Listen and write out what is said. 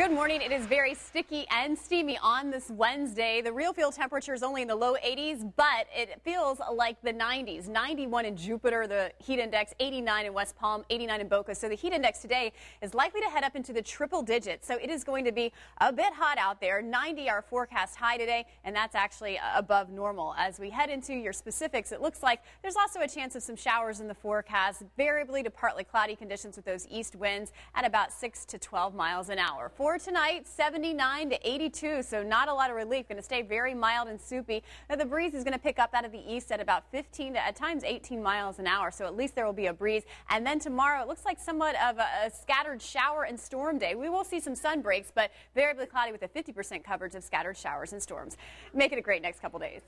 Good morning. It is very sticky and steamy on this Wednesday. The real feel temperature is only in the low 80s, but it feels like the 90s. 91 in Jupiter, the heat index, 89 in West Palm, 89 in Boca. So the heat index today is likely to head up into the triple digits. So it is going to be a bit hot out there. 90 our forecast high today, and that's actually above normal. As we head into your specifics, it looks like there's also a chance of some showers in the forecast, variably to partly cloudy conditions with those east winds at about 6 to 12 miles an hour. For tonight, 79 to 82, so not a lot of relief. Going to stay very mild and soupy. Now, the breeze is going to pick up out of the east at about 15 to at times 18 miles an hour, so at least there will be a breeze. And then tomorrow, it looks like somewhat of a, a scattered shower and storm day. We will see some sun breaks, but variably cloudy with a 50% coverage of scattered showers and storms. Make it a great next couple days.